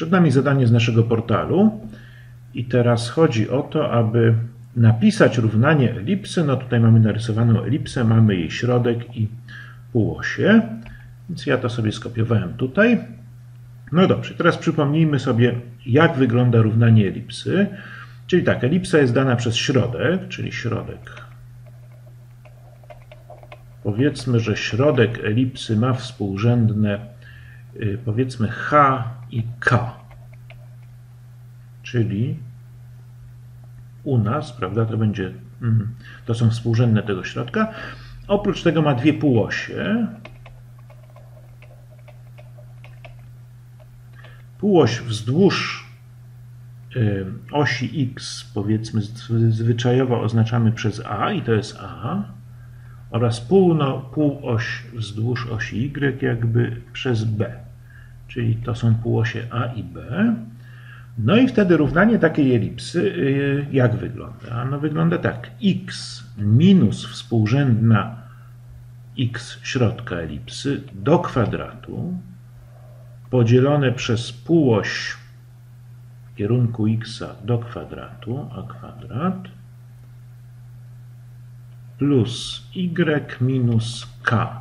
Przed nami zadanie z naszego portalu i teraz chodzi o to, aby napisać równanie elipsy. No tutaj mamy narysowaną elipsę, mamy jej środek i półosie, więc ja to sobie skopiowałem tutaj. No dobrze, teraz przypomnijmy sobie, jak wygląda równanie elipsy. Czyli tak, elipsa jest dana przez środek, czyli środek. Powiedzmy, że środek elipsy ma współrzędne powiedzmy h i k. Czyli u nas, prawda, to będzie, mm, to są współrzędne tego środka. Oprócz tego ma dwie półosie. Półoś wzdłuż y, osi x, powiedzmy zwyczajowo oznaczamy przez a i to jest a oraz pół, no, półoś wzdłuż osi y jakby przez b, czyli to są półosie a i b. No i wtedy równanie takiej elipsy y, jak wygląda? No wygląda tak. x minus współrzędna x środka elipsy do kwadratu podzielone przez półoś w kierunku x do kwadratu, a kwadrat plus y minus k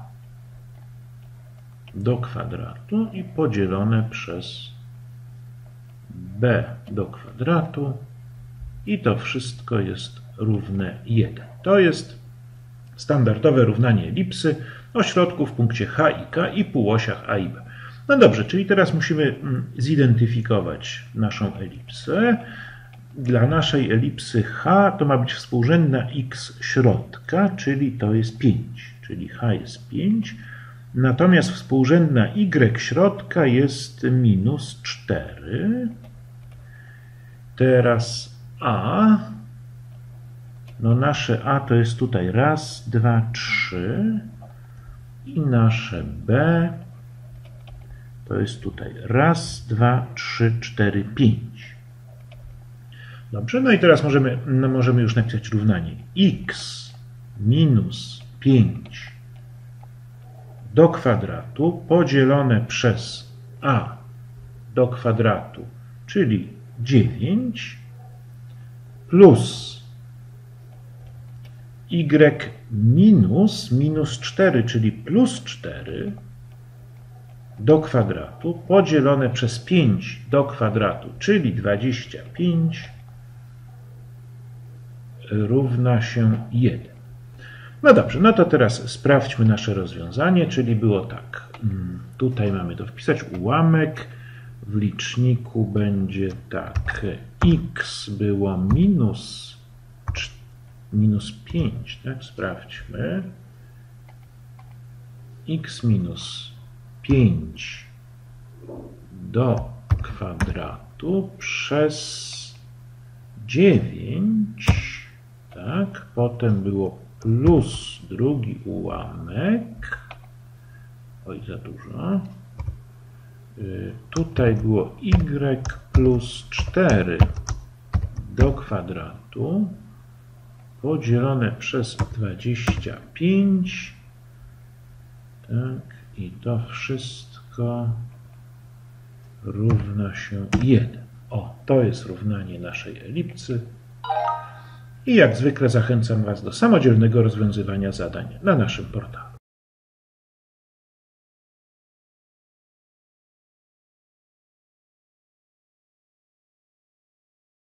do kwadratu i podzielone przez b do kwadratu i to wszystko jest równe 1. To jest standardowe równanie elipsy o środku w punkcie h i k i półosiach a i b. No dobrze, czyli teraz musimy mm, zidentyfikować naszą elipsę. Dla naszej elipsy h to ma być współrzędna x środka, czyli to jest 5, czyli h jest 5. Natomiast współrzędna y środka jest minus 4. Teraz A. No nasze A to jest tutaj raz, dwa, trzy. I nasze B to jest tutaj raz, dwa, trzy, cztery, pięć. Dobrze, no i teraz możemy, no możemy już napisać równanie. X minus 5 do kwadratu podzielone przez a do kwadratu, czyli 9 plus y minus minus 4, czyli plus 4 do kwadratu podzielone przez 5 do kwadratu, czyli 25 równa się 1. No dobrze, no to teraz sprawdźmy nasze rozwiązanie, czyli było tak. Mm, tutaj mamy to wpisać, ułamek w liczniku będzie tak, x było minus, minus 5, tak, sprawdźmy, x minus 5 do kwadratu przez 9, tak, potem było plus drugi ułamek, oj za dużo, Y, tutaj było y plus 4 do kwadratu podzielone przez 25. Tak, i to wszystko równa się 1. O, to jest równanie naszej elipsy. I jak zwykle zachęcam Was do samodzielnego rozwiązywania zadań na naszym portalu.